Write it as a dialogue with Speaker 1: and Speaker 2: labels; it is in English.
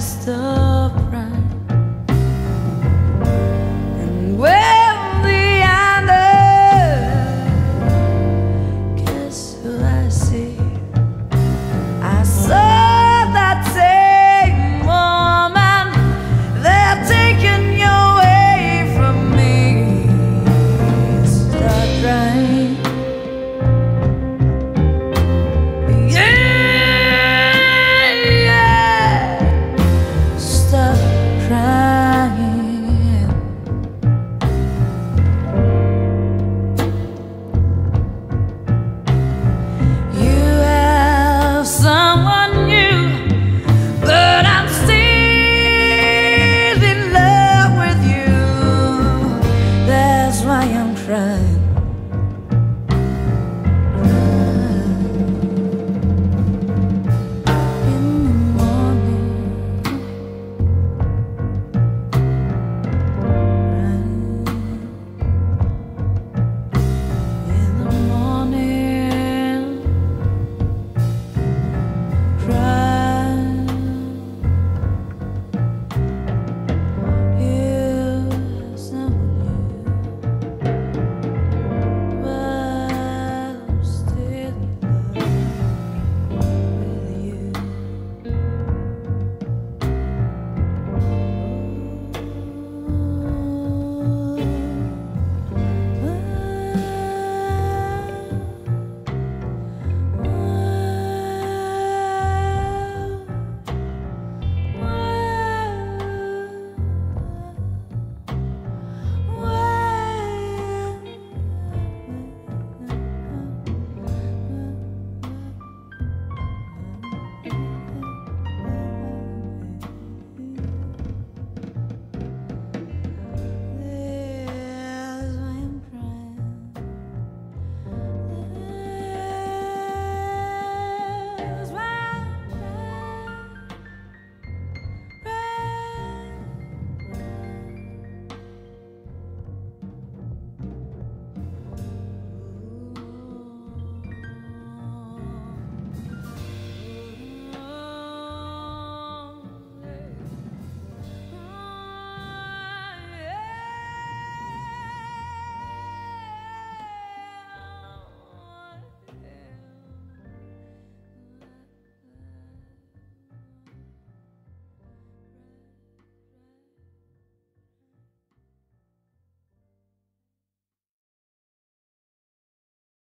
Speaker 1: Stop.